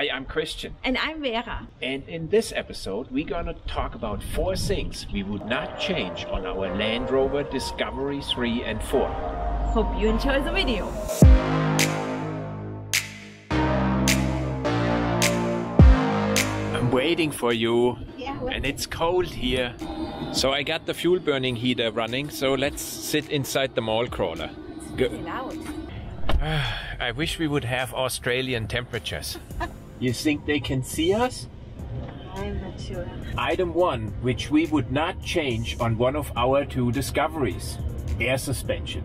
Hi, I'm Christian. And I'm Vera. And in this episode, we're gonna talk about four things we would not change on our Land Rover Discovery 3 and 4. Hope you enjoy the video. I'm waiting for you. Yeah, And it's cold here. So I got the fuel burning heater running, so let's sit inside the mall crawler. Go- loud. I wish we would have Australian temperatures. you think they can see us? I'm not sure. Item one, which we would not change on one of our two discoveries air suspension.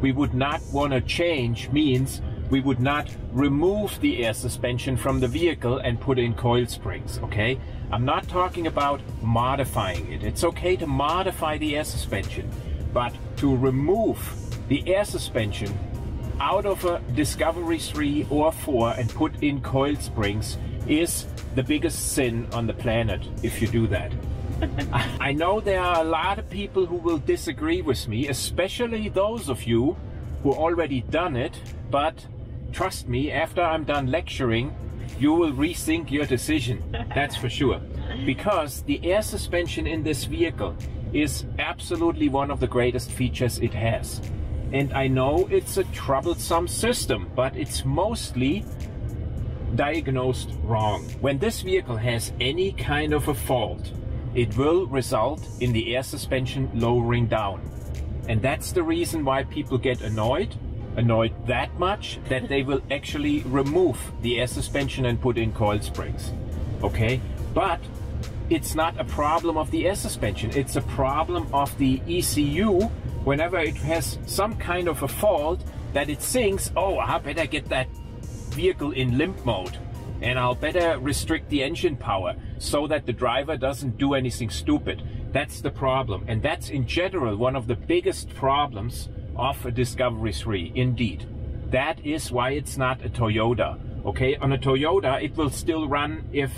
We would not want to change means we would not remove the air suspension from the vehicle and put in coil springs, okay? I'm not talking about modifying it. It's okay to modify the air suspension, but to remove the air suspension out of a Discovery 3 or 4 and put in coil springs is the biggest sin on the planet if you do that. I know there are a lot of people who will disagree with me, especially those of you who already done it, but trust me, after I'm done lecturing, you will rethink your decision. That's for sure. Because the air suspension in this vehicle is absolutely one of the greatest features it has. And I know it's a troublesome system, but it's mostly diagnosed wrong. When this vehicle has any kind of a fault, it will result in the air suspension lowering down. And that's the reason why people get annoyed, annoyed that much that they will actually remove the air suspension and put in coil springs. Okay? But it's not a problem of the air suspension, it's a problem of the ECU whenever it has some kind of a fault that it thinks, oh, I better get that vehicle in limp mode and I'll better restrict the engine power so that the driver doesn't do anything stupid. That's the problem. And that's in general one of the biggest problems of a Discovery 3, indeed. That is why it's not a Toyota. Okay, on a Toyota, it will still run if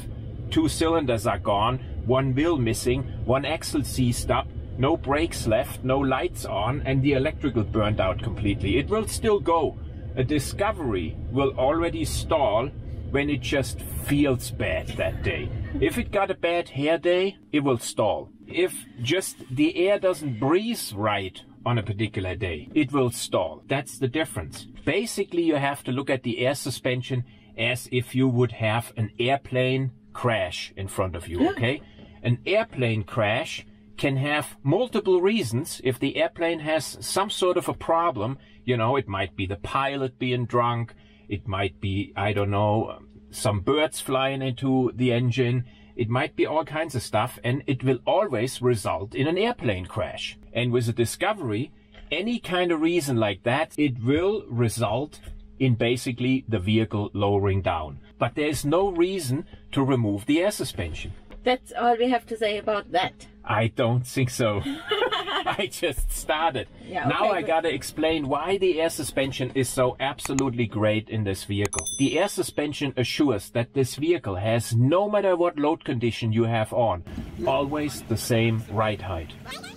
two cylinders are gone, one wheel missing, one axle seized up, no brakes left, no lights on, and the electrical burned out completely. It will still go. A Discovery will already stall when it just feels bad that day. If it got a bad hair day, it will stall. If just the air doesn't breathe right on a particular day, it will stall. That's the difference. Basically, you have to look at the air suspension as if you would have an airplane crash in front of you, okay? An airplane crash can have multiple reasons. If the airplane has some sort of a problem, you know, it might be the pilot being drunk, it might be, I don't know, some birds flying into the engine. It might be all kinds of stuff, and it will always result in an airplane crash. And with a Discovery, any kind of reason like that, it will result in basically the vehicle lowering down. But there's no reason to remove the air suspension. That's all we have to say about that. I don't think so. I just started. Yeah, now I good. gotta explain why the air suspension is so absolutely great in this vehicle. The air suspension assures that this vehicle has, no matter what load condition you have on, always the same ride height.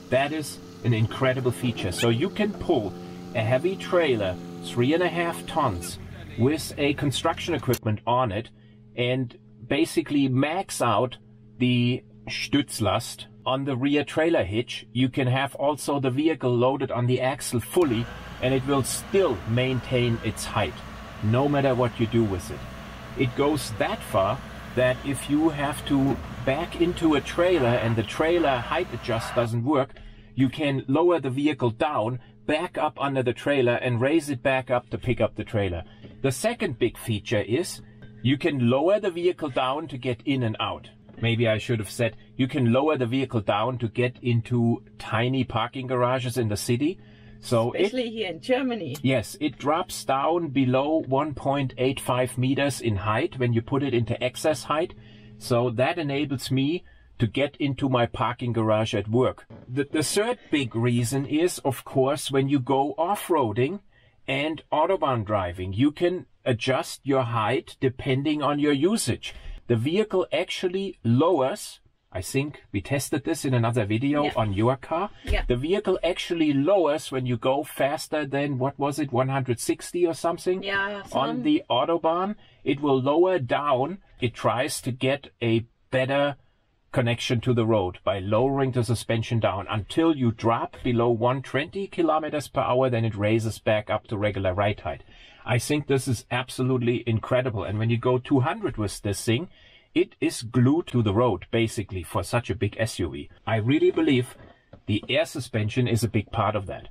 That is an incredible feature. So you can pull a heavy trailer, three and a half tons, with a construction equipment on it, and basically max out the Stützlast on the rear trailer hitch. You can have also the vehicle loaded on the axle fully and it will still maintain its height no matter what you do with it. It goes that far that if you have to back into a trailer and the trailer height adjust doesn't work, you can lower the vehicle down, back up under the trailer and raise it back up to pick up the trailer. The second big feature is you can lower the vehicle down to get in and out. Maybe I should have said you can lower the vehicle down to get into tiny parking garages in the city. So it, Especially here in Germany. yes, it drops down below 1.85 meters in height when you put it into access height. So that enables me to get into my parking garage at work. The, the third big reason is, of course, when you go off-roading and autobahn driving, you can adjust your height depending on your usage. The vehicle actually lowers I think we tested this in another video Yeah. on your car. Yeah. The vehicle actually lowers when you go faster than, what was it, 160 or something? Yeah, On the Autobahn, it will lower down. It tries to get a better connection to the road by lowering the suspension down until you drop below 120 kilometers per hour, then it raises back up to regular ride height. I think this is absolutely incredible. And when you go 200 with this thing, it is glued to the road basically for such a big SUV. I really believe the air suspension is a big part of that.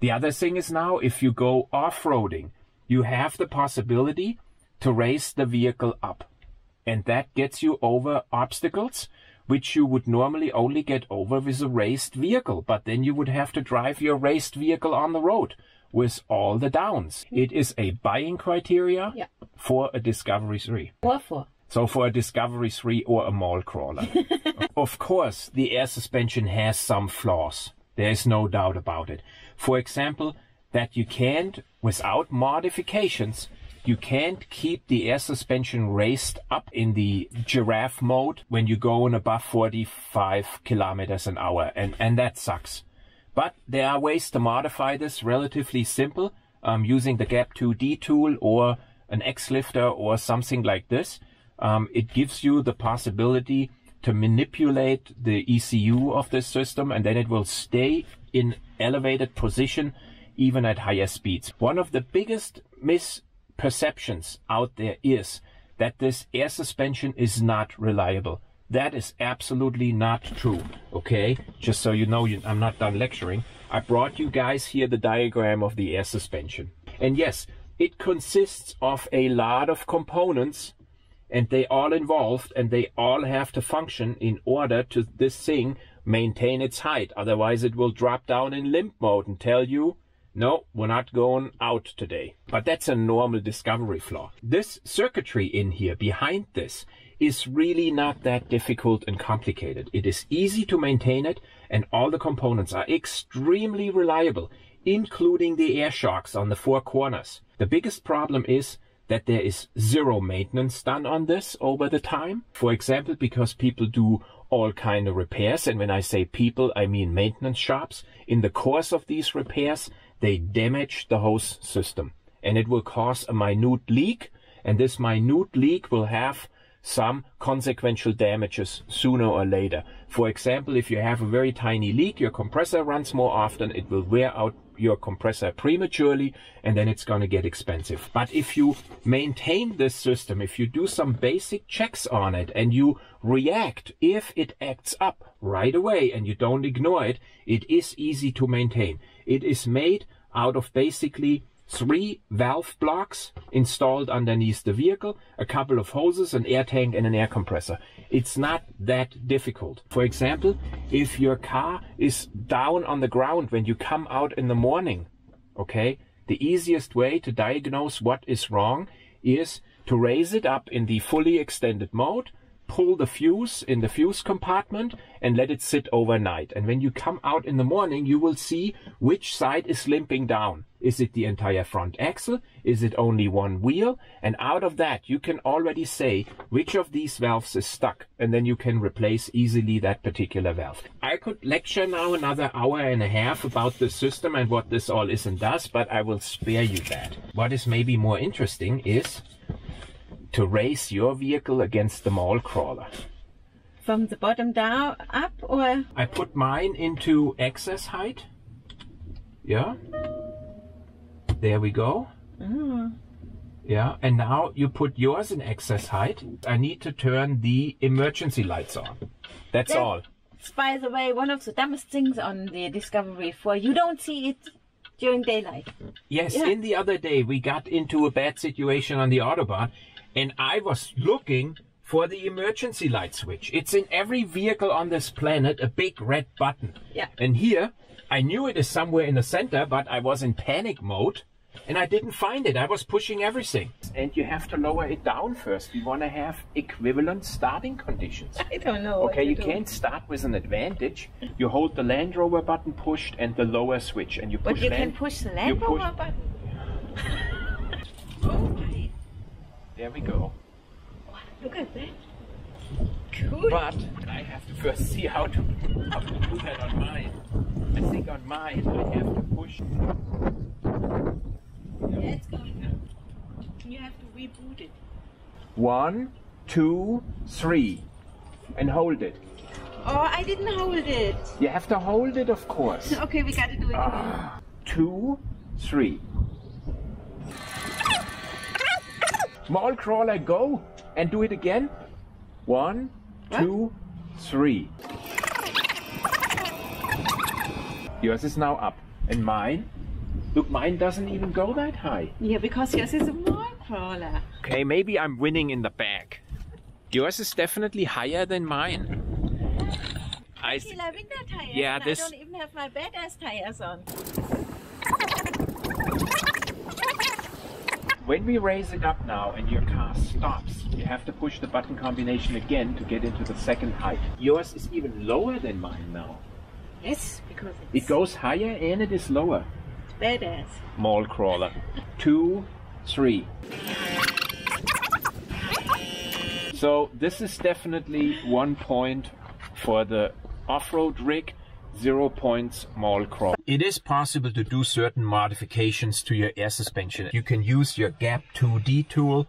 The other thing is now, if you go off-roading, you have the possibility to raise the vehicle up. And that gets you over obstacles, which you would normally only get over with a raised vehicle. But then you would have to drive your raised vehicle on the road with all the downs. Mm-hmm. It is a buying criteria Yeah. for a Discovery 3. Or for. So for a Discovery 3 or a mall crawler. of course, the air suspension has some flaws. There is no doubt about it. For example, that you can't, without modifications, you can't keep the air suspension raised up in the giraffe mode when you go on above 45 kilometers an hour. And, and that sucks. But there are ways to modify this relatively simple um, using the Gap2D tool or an X-Lifter or something like this. Um, it gives you the possibility to manipulate the ECU of this system and then it will stay in elevated position even at higher speeds. One of the biggest misperceptions out there is that this air suspension is not reliable. That is absolutely not true. Okay, just so you know, you, I'm not done lecturing. I brought you guys here the diagram of the air suspension. And yes, it consists of a lot of components and they all involved and they all have to function in order to this thing maintain its height. Otherwise it will drop down in limp mode and tell you, no, we're not going out today. But that's a normal discovery flaw. This circuitry in here behind this is really not that difficult and complicated. It is easy to maintain it and all the components are extremely reliable, including the air shocks on the four corners. The biggest problem is that there is zero maintenance done on this over the time. For example, because people do all kind of repairs. And when I say people, I mean maintenance shops. In the course of these repairs, they damage the hose system and it will cause a minute leak. And this minute leak will have some consequential damages sooner or later. For example, if you have a very tiny leak, your compressor runs more often, it will wear out your compressor prematurely and then it's going to get expensive. But if you maintain this system, if you do some basic checks on it and you react if it acts up right away and you don't ignore it, it is easy to maintain. It is made out of basically three valve blocks installed underneath the vehicle, a couple of hoses, an air tank and an air compressor. It's not that difficult. For example, if your car is down on the ground when you come out in the morning, okay, the easiest way to diagnose what is wrong is to raise it up in the fully extended mode, pull the fuse in the fuse compartment and let it sit overnight. And when you come out in the morning, you will see which side is limping down. Is it the entire front axle? Is it only one wheel? And out of that, you can already say which of these valves is stuck. And then you can replace easily that particular valve. I could lecture now another hour and a half about the system and what this all is and does, but I will spare you that. What is maybe more interesting is to race your vehicle against the mall crawler. From the bottom down, up, or I put mine into access height. Yeah. There we go. oh, Yeah. And now you put yours in access height. I need to turn the emergency lights on. That's all. it's by the way one of the dumbest things on the Discovery 4. You don't see it during daylight. Yes, Yeah. in the other day we got into a bad situation on the Autobahn and I was looking for the emergency light switch. It's in every vehicle on this planet, a big red button. Yeah. And here, I knew it is somewhere in the center, but I was in panic mode and I didn't find it. I was pushing everything. And you have to lower it down first. You want to have equivalent starting conditions. I don't know. Okay, you do. can't start with an advantage. You hold the Land Rover button pushed and the lower switch, and you push. But you can push the you Land push- Rover button. oh! There we go. Look at that. Cool. But I have to first see how to, how to do that on mine. I think on mine I have to push. Yeah, it's going. You have to reboot it. One, two, three. And hold it. Oh, I didn't hold it. You have to hold it, of course. Okay, we gotta do it again. Two, three. Mall crawler, go and do it again. One, two, three. Yours is now up. And mine? Look, mine doesn't even go that high. Yeah, because yours is a wall crawler. Okay, maybe I'm winning in the bag. Yours is definitely higher than mine. I Still have winter tires. Yeah, this- I don't even have my badass tires on. When we raise it up now and your car stops, you have to push the button combination again to get into the second height. Yours is even lower than mine now. Yes, because It goes higher and it is lower. It's badass. Mall crawler. Two, three. So this is definitely one point for the off-road rig, zero points mall crawl. It is possible to do certain modifications to your air suspension. You can use your Gap 2D tool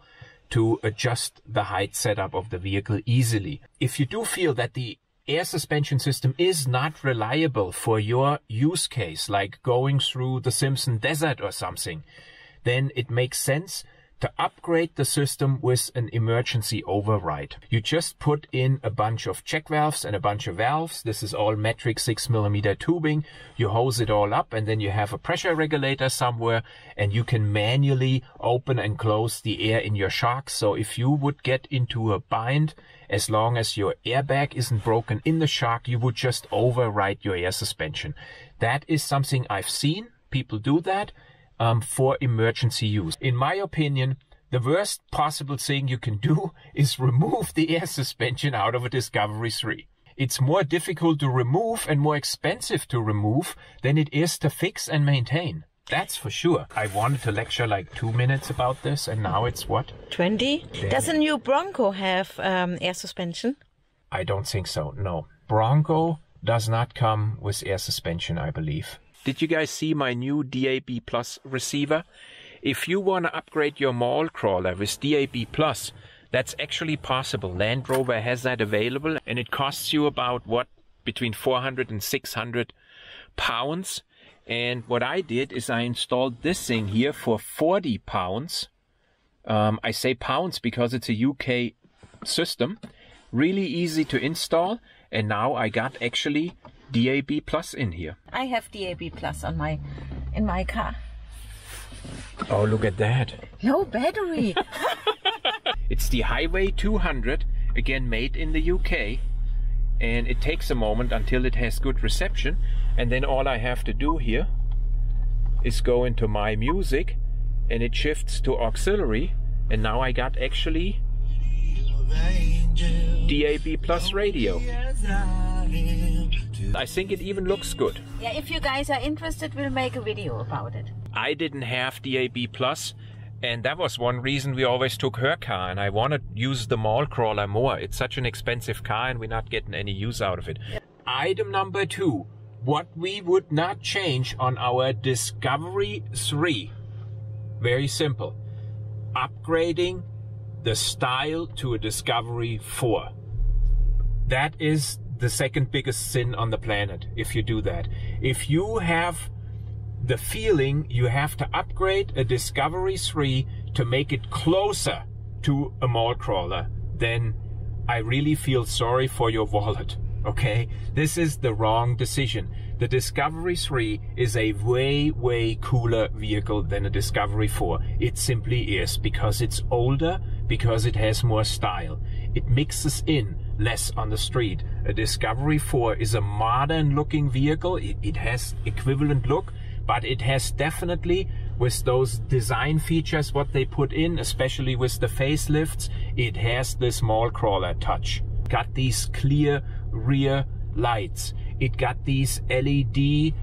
to adjust the height setup of the vehicle easily. If you do feel that the air suspension system is not reliable for your use case, like going through the Simpson Desert or something, then it makes sense to upgrade the system with an emergency override. You just put in a bunch of check valves and a bunch of valves. This is all metric 6mm tubing. You hose it all up and then you have a pressure regulator somewhere and you can manually open and close the air in your shocks. So if you would get into a bind, as long as your airbag isn't broken in the shock, you would just override your air suspension. That is something I've seen. People do that um, for emergency use. In my opinion, the worst possible thing you can do is remove the air suspension out of a Discovery 3. It's more difficult to remove and more expensive to remove than it is to fix and maintain. That's for sure. I wanted to lecture like two minutes about this, and now it's what? 20? Does a new Bronco have um, air suspension? I don't think so. No. Bronco does not come with air suspension, I believe. Did you guys see my new DAB Plus receiver? If you want to upgrade your mall crawler with DAB Plus, that's actually possible. Land Rover has that available and it costs you about what? Between 400 and 600 pounds. And what I did is I installed this thing here for 40 pounds. Um, I say pounds because it's a UK system. Really easy to install. And now I got actually DAB Plus in here. I have DAB Plus on my in my car. Oh, look at that. No battery. It's the Highway 200, again made in the UK. And it takes a moment until it has good reception. And then all I have to do here is go into my music and it shifts to auxiliary. And now I got actually DAB Plus radio. I think it even looks good. yeah, if you guys are interested, we'll make a video about it. I didn't have DAB Plus, and that was one reason we always took her car. And I want to use the mall crawler more. It's such an expensive car, and we're not getting any use out of it. Item number two: what we would not change on our Discovery 3. Very simple: upgrading the style to a Discovery 4. That is the second biggest sin on the planet if you do that. If you have the feeling you have to upgrade a Discovery 3 to make it closer to a mall crawler, then I really feel sorry for your wallet. Okay? This is the wrong decision. The Discovery 3 is a way, way cooler vehicle than a Discovery 4. It simply is because it's older, because it has more style. It mixes in less on the street. A Discovery 4 is a modern looking vehicle. It, has equivalent look, but it has definitely with those design features what they put in especially with the facelifts it has this mall crawler touch. Got these clear rear lights. It got these led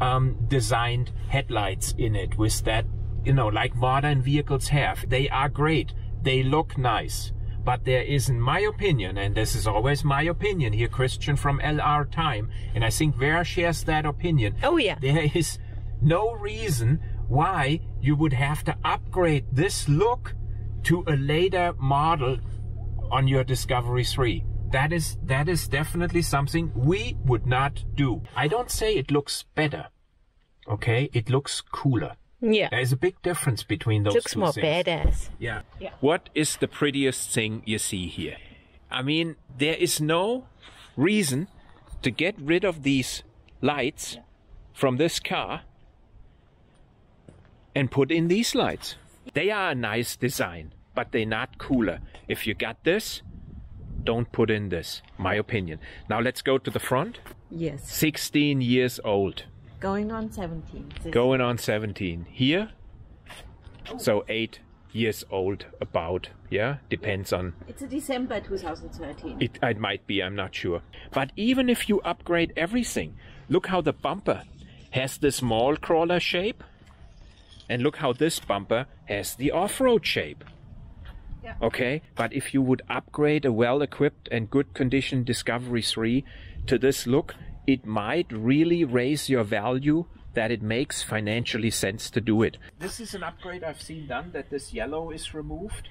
um, designed headlights in it with that you know like modern vehicles have. They are great. They look nice But there is, in my opinion, and this is always my opinion here, Christian from LR Time, and I think Vera shares that opinion. Oh, yeah. There is no reason why you would have to upgrade this look to a later model on your Discovery 3. That is that is definitely something we would not do. I don't say it looks better. Okay, it looks cooler. Yeah. There is a big difference between those Looks two more things. badass. Yeah. Yeah. What is the prettiest thing you see here? I mean, there is no reason to get rid of these lights from this car and put in these lights. They are a nice design, but they're not cooler. If you got this, don't put in this, my opinion. Now let's go to the front. Yes. 16 years old, Going on 17. This- going on 17. Here, so 8 years old, about, yeah, depends on It's a December 2013. It, it might be, I'm not sure. But even if you upgrade everything, look how the bumper has this small crawler shape. And look how this bumper has the off road shape. Yeah. Okay? But if you would upgrade a well equipped and good condition Discovery 3 to this look, it might really raise your value that it makes financially sense to do it. This is an upgrade I've seen done that this yellow is removed.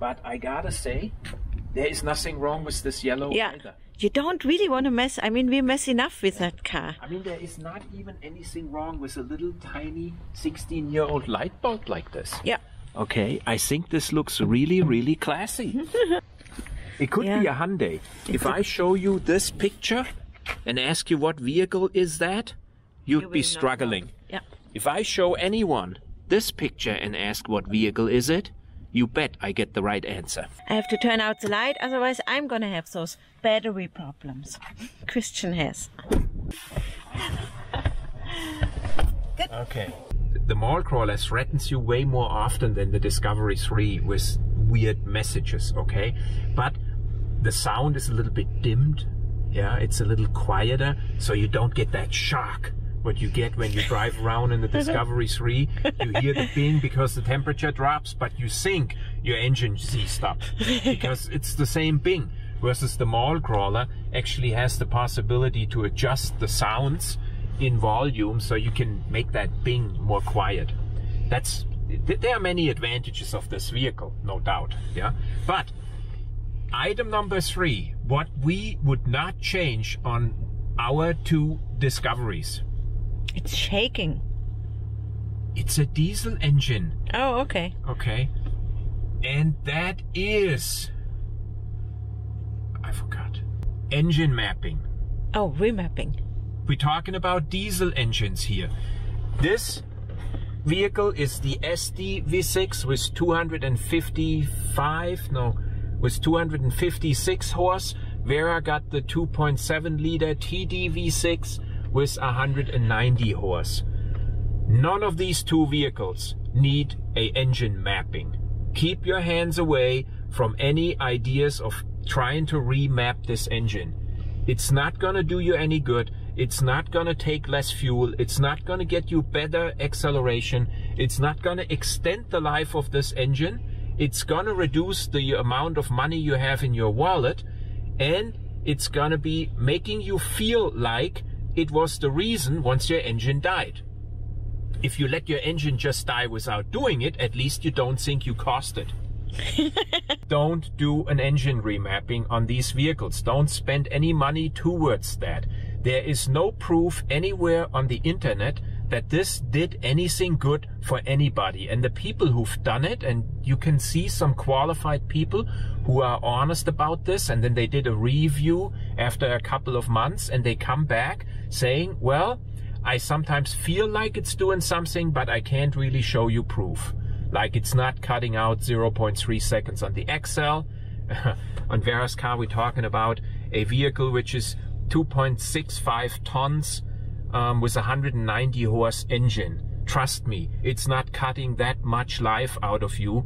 But I gotta say, there is nothing wrong with this yellow Yeah. either. You don't really want to mess. I mean, we mess enough with that car. I mean, there is not even anything wrong with a little tiny 16 year old light bulb like this. Yeah. Okay, I think this looks really, really classy. it could be a Hyundai. If I show you this picture and ask you what vehicle is that, you'd You be struggling. Yeah. If I show anyone this picture and ask what vehicle is it, you bet I get the right answer. I have to turn out the light, otherwise I'm gonna have those battery problems. Christian has. Good. Okay. The mall crawler threatens you way more often than the Discovery 3 with weird messages, okay? But the sound is a little bit dimmed. Yeah, it's a little quieter, so you don't get that shock. What you get when you drive around in the Discovery 3, you hear the bing because the temperature drops, but you think your engine up because it's the same bing. Versus the mall crawler actually has the possibility to adjust the sounds in volume so you can make that bing more quiet. That's there are many advantages of this vehicle, no doubt. Yeah, but item number three, what we would not change on our two discoveries. It's shaking. It's a diesel engine, Oh, okay. okay, and that is I forgot engine mapping. Oh, remapping. We're talking about diesel engines here. This vehicle is the SD V6 with 255, no, with 256 horse. Vera got the 2.7 liter TD V6 with 190 horse. None of these two vehicles need a engine mapping. Keep your hands away from any ideas of trying to remap this engine. It's not gonna do you any good. It's not gonna take less fuel. It's not gonna get you better acceleration. It's not gonna extend the life of this engine. It's gonna reduce the amount of money you have in your wallet. And it's gonna be making you feel like it was the reason once your engine died if you let your engine just die without doing it, at least you don't think you caused it. don't do an engine remapping on these vehicles. Don't spend any money towards that. There is no proof anywhere on the internet that this did anything good for anybody. And the people who've done it, and you can see some qualified people who are honest about this, and then they did a review after a couple of months and they come back saying, well, I sometimes feel like it's doing something, but I can't really show you proof. Like it's not cutting out 0.3 seconds on the XL. on Vera's car, we're talking about a vehicle which is 2.65 tons um, with a 190 horse engine. Trust me, it's not cutting that much life out of you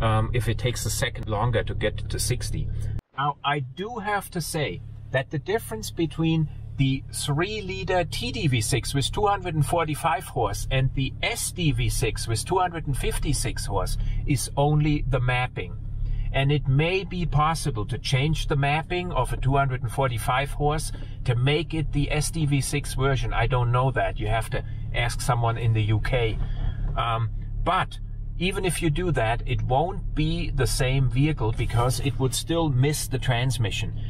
um, if it takes a second longer to get to 60. Now, I do have to say that the difference between the 3 liter TDV6 with 245 horse and the SDV6 with 256 horse is only the mapping. And it may be possible to change the mapping of a 245 horse to make it the SDV6 version. I don't know that. You have to ask someone in the UK. Um, but even if you do that, it won't be the same vehicle because it would still miss the transmission.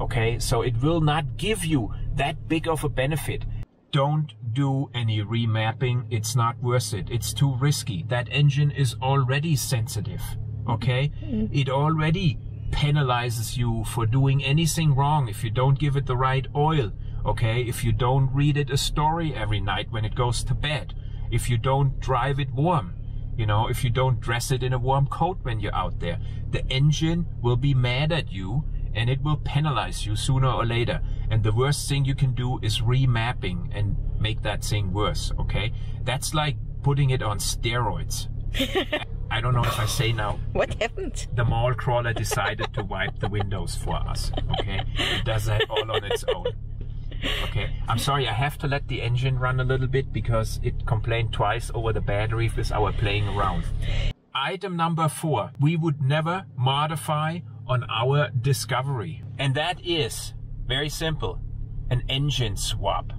Okay, so it will not give you that big of a benefit. Don't do any remapping. It's not worth it. It's too risky. That engine is already sensitive. Okay, mm. it already penalizes you for doing anything wrong if you don't give it the right oil. Okay, if you don't read it a story every night when it goes to bed, if you don't drive it warm, you know, if you don't dress it in a warm coat when you're out there, the engine will be mad at you and it will penalize you sooner or later. And the worst thing you can do is remapping and make that thing worse, okay? That's like putting it on steroids. I don't know if I say now. What happened? The mall crawler decided to wipe the windows for us, okay? It does that all on its own. Okay, I'm sorry, I have to let the engine run a little bit because it complained twice over the battery with our playing around. Item number four, we would never modify on our Discovery. And that is, very simple, an engine swap.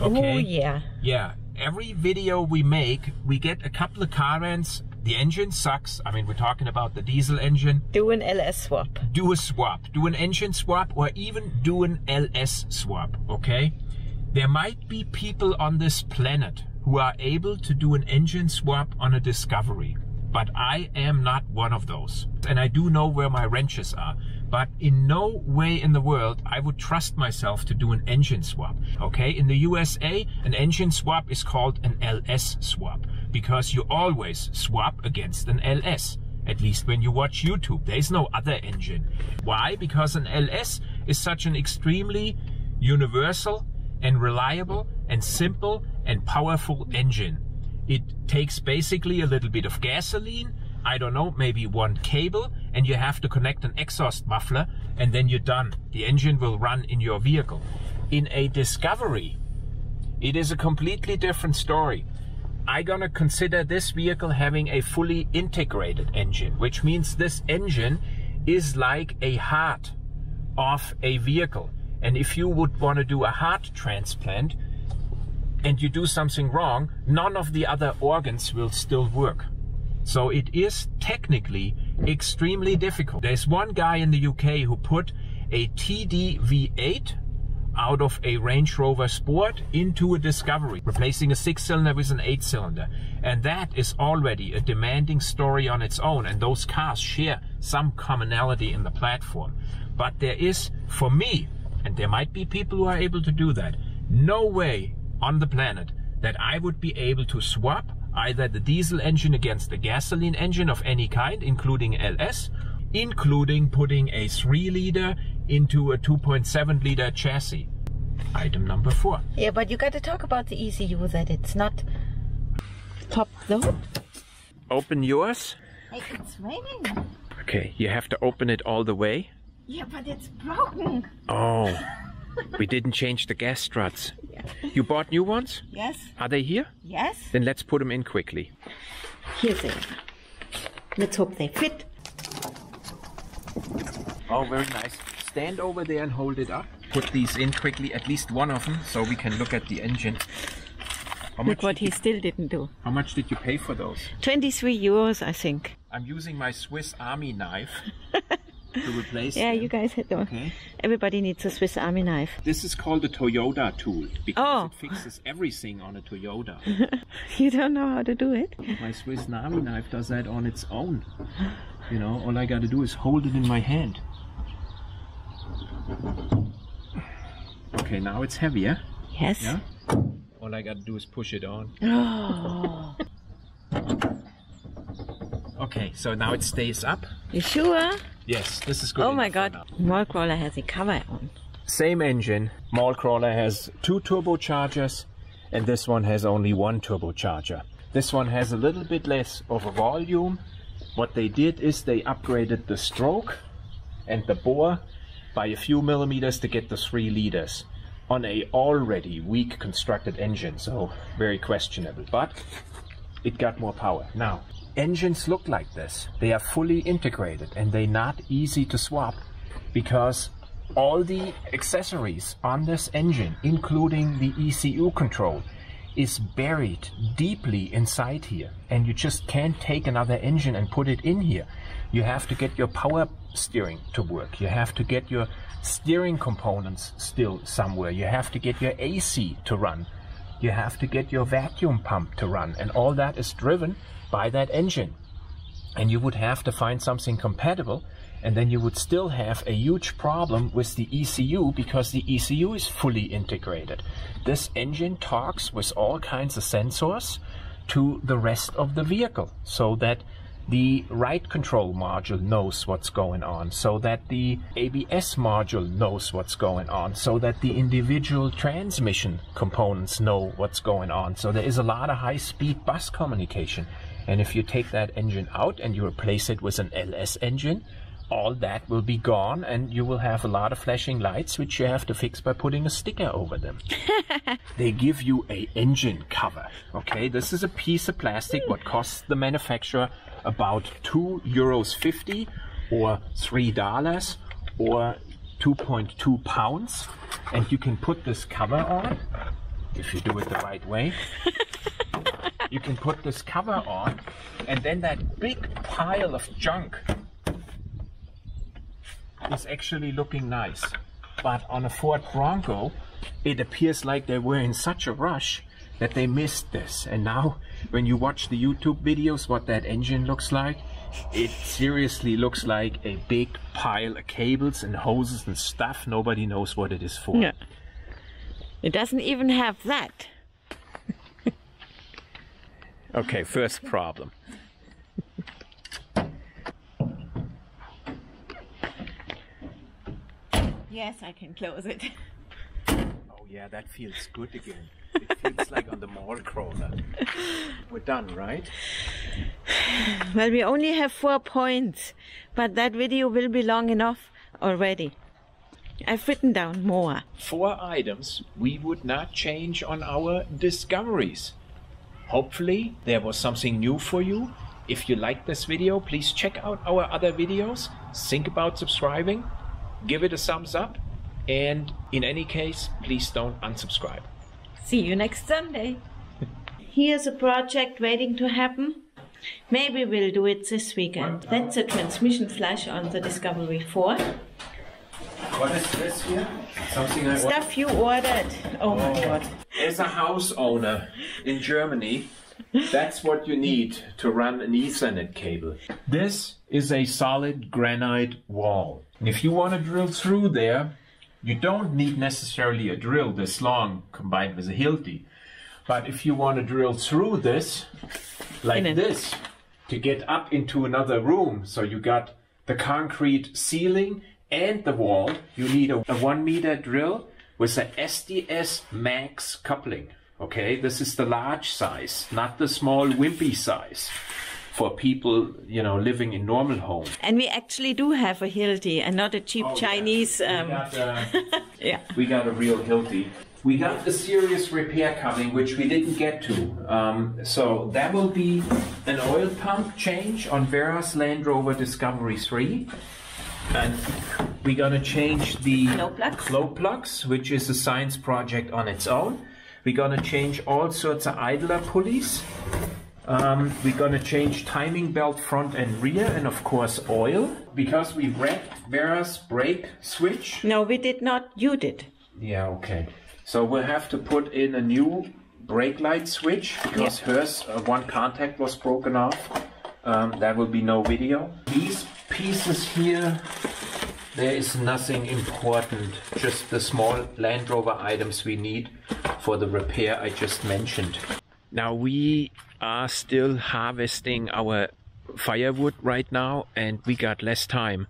Okay? Oh yeah. Yeah, every video we make, we get a couple of comments. The engine sucks. I mean, we're talking about the diesel engine. Do an LS swap. Do a swap. Do an engine swap or even do an LS swap, okay? There might be people on this planet who are able to do an engine swap on a Discovery. But I am not one of those. And I do know where my wrenches are. But in no way in the world I would trust myself to do an engine swap. Okay, in the USA, an engine swap is called an LS swap because you always swap against an LS. At least when you watch YouTube, there's no other engine. Why? Because an LS is such an extremely universal and reliable and simple and powerful engine. It takes basically a little bit of gasoline, I don't know, maybe one cable, and you have to connect an exhaust muffler, and then you're done. The engine will run in your vehicle. In a Discovery, it is a completely different story. I'm gonna consider this vehicle having a fully integrated engine, which means this engine is like a heart of a vehicle. And if you would want to do a heart transplant and you do something wrong, none of the other organs will still work. So it is technically extremely difficult. There's one guy in the UK who put a TD V8 out of a Range Rover Sport into a Discovery, replacing a six cylinder with an eight cylinder. And that is already a demanding story on its own. And those cars share some commonality in the platform. But there is, for me, and there might be people who are able to do that, no way on the planet that I would be able to swap either the diesel engine against the gasoline engine of any kind, including LS, including putting a 3 liter into a 2.7 liter chassis. Item number four. Yeah, but you got to talk about the ECU that it's not top load. Open yours. Hey, it's raining. Okay, you have to open it all the way. Yeah, but it's broken. Oh, we didn't change the gas struts. You bought new ones? Yes. Are they here? Yes. Then let's put them in quickly. Here they are. Let's hope they fit. Oh, very nice. Stand over there and hold it up. Put these in quickly, at least one of them, so we can look at the engine. How Look what he you, still didn't do. how much did you pay for those? 23 euros, I think. I'm using my Swiss Army knife to replace Yeah, them. you guys had the. Okay. Everybody needs a Swiss Army knife. This is called a Toyota tool because Oh. it fixes everything on a Toyota. You don't know how to do it? my Swiss Army knife does that on its own. You know, all I gotta do is hold it in my hand. Okay, now it's heavier. Yes. Yeah? All I gotta do is push it on. Oh, Okay, so now it stays up. you sure? Yes, this is good. Oh my god. Mall crawler has a cover on. Same engine. Mallcrawler has two turbochargers, and this one has only one turbocharger. This one has a little bit less of a volume. What they did is they upgraded the stroke and the bore by a few millimeters to get the three liters on a already weak constructed engine, so very questionable. But it got more power. Now, engines look like this. They are fully integrated and they're not easy to swap because all the accessories on this engine, including the ECU control, is buried deeply inside here. And you just can't take another engine and put it in here. You have to get your power steering to work. You have to get your steering components still somewhere. You have to get your AC to run. You have to get your vacuum pump to run. And all that is driven by that engine. And you would have to find something compatible and then you would still have a huge problem with the ECU because the ECU is fully integrated. This engine talks with all kinds of sensors to the rest of the vehicle so that the ride control module knows what's going on, so that the ABS module knows what's going on, so that the individual transmission components know what's going on. So there is a lot of high-speed bus communication. And if you take that engine out and you replace it with an LS engine, all that will be gone and you will have a lot of flashing lights which you have to fix by putting a sticker over them. they give you a engine cover. Okay, this is a piece of plastic what costs the manufacturer about 2 euros 50 or 3 dollars or 2.2 pounds and you can put this cover on if you do it the right way. you can put this cover on and then that big pile of junk is actually looking nice. But on a Ford Bronco, it appears like they were in such a rush that they missed this. And now, when you watch the YouTube videos, what that engine looks like, it seriously looks like a big pile of cables and hoses and stuff. Nobody knows what it is for. Yeah. It doesn't even have that. Okay, first problem. Yes, I can close it. Oh yeah, that feels good again. It feels like on the mall crawler. We're done, right? Well, we only have four points, but that video will be long enough already. I've written down more. Four items we would not change on our discoveries. Hopefully there was something new for you. If you like this video, please check out our other videos. Think about subscribing give it a thumbs up, and in any case, please don't unsubscribe. See you next Sunday. Here's a project waiting to happen. Maybe we'll do it this weekend. That's a transmission flash on the Discovery 4. What is this here? Something I Stuff you ordered. Oh, oh my god. As a house owner in Germany, that's what you need to run an Ethernet cable. This is a solid granite wall. And if you want to drill through there, you don't need necessarily a drill this long combined with a Hilti. But if you want to drill through this, like this, to get up into another room, so you got the concrete ceiling and the wall, you need a, a one meter drill with a SDS Max coupling. Okay, this is the large size, not the small wimpy size for people, you know, living in normal homes. And we actually do have a Hilti and not a cheap oh, Chinese. Yeah. Um... We got, uh, yeah. We got a real Hilti. We got the serious repair coming, which we didn't get to. Um, so that will be an oil pump change on Vera's Land Rover Discovery 3. And we're gonna change the glow plugs. which is a science project on its own. We're gonna change all sorts of idler pulleys. Um, we're gonna change timing belt front and rear and of course oil. Because we wrecked Vera's brake switch. No, we did not. You did. Yeah, okay. So we'll have to put in a new brake light switch because yeah. hers, uh, one contact was broken off. Um, there will be no video. These pieces here, there is nothing important, just the small Land Rover items we need for the repair I just mentioned. Now we are still harvesting our firewood right now and we got less time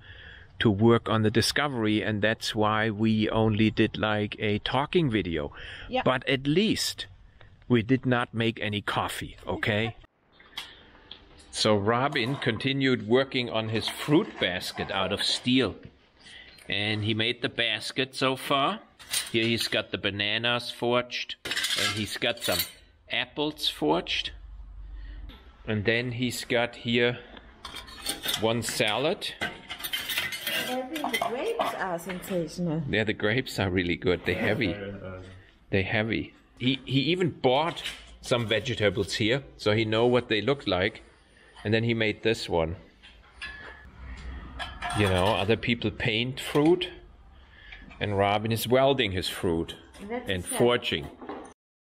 to work on the discovery and that's why we only did like a talking video. Yep. But at least we did not make any coffee, okay? so Robin continued working on his fruit basket out of steel. And he made the basket so far. Here he's got the bananas forged and he's got some apples forged. And then he's got here one salad. The grapes are sensational. Yeah, the grapes are really good. They're heavy. They're heavy. He he even bought some vegetables here, so he know what they look like, and then he made this one. You know, other people paint fruit, and Robin is welding his fruit and sad. forging.